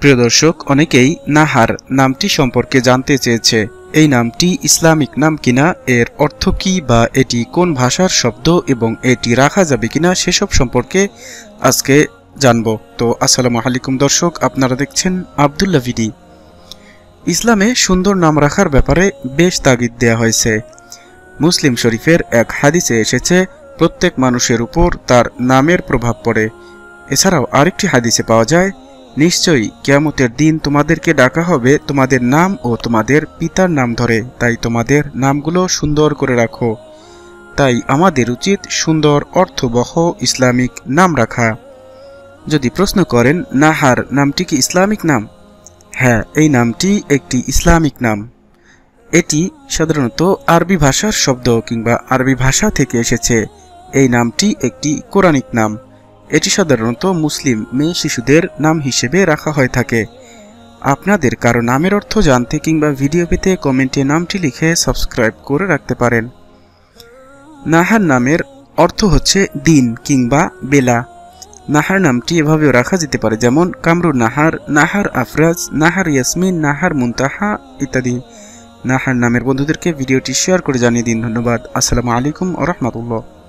প্রিয় দর্শক, অনেকেই নাহার নামটি সম্পর্কে জানতে চেয়েছে। এই নামটি ইসলামিক নাম কিনা, এর অর্থ কি বা এটি কোন ভাষার শব্দ এবং এটি রাখা যাবে কিনা সেসব সম্পর্কে আজকে জানব। তো আসসালামু আলাইকুম দর্শক, আপনারা দেখছেন আবদুল্লা ভিডি। ইসলামে সুন্দর নাম রাখার ব্যাপারে বেশ তাগিদ দেয়া হয়েছে। মুসলিম শরীফের এক হাদিসে এসেছে, প্রত্যেক মানুষের উপর তার নামের প্রভাব পড়ে। এছাড়াও আরেকটি হাদিসে পাওয়া যায় নিশ্চয়ই কেয়ামতের দিন তোমাদেরকে ডাকা হবে তোমাদের নাম ও তোমাদের পিতার নাম ধরে। তাই তোমাদের নামগুলো সুন্দর করে রাখো। তাই আমাদের উচিত সুন্দর অর্থবহ ইসলামিক নাম রাখা। যদি প্রশ্ন করেন, নাহার নামটি কি ইসলামিক নাম? হ্যাঁ এই নামটি একটি ইসলামিক নাম। এটি সাধারণত আরবি ভাষার শব্দ কিংবা আরবি ভাষা থেকে এসেছে। এই নামটি একটি কোরআনিক নাম। এটি সাধারণত মুসলিম মেয়ে শিশুদের নাম হিসেবে রাখা হয়ে থাকে। আপনাদের কারও নামের অর্থ জানতে কিংবা ভিডিও পেতে কমেন্টে নামটি লিখে সাবস্ক্রাইব করে রাখতে পারেন। নাহার নামের অর্থ হচ্ছে দিন কিংবা বেলা। নাহার নামটি এভাবেও রাখা যেতে পারে, যেমন কামরুর নাহার নাহার আফরাজ, নাহার ইয়াসমিন, নাহার মুনতাহা ইত্যাদি। নাহার নামের বন্ধুদেরকে ভিডিওটি শেয়ার করে জানিয়ে দিন। ধন্যবাদ। আসসালামু আলাইকুম আ রহমতুল্লাহ।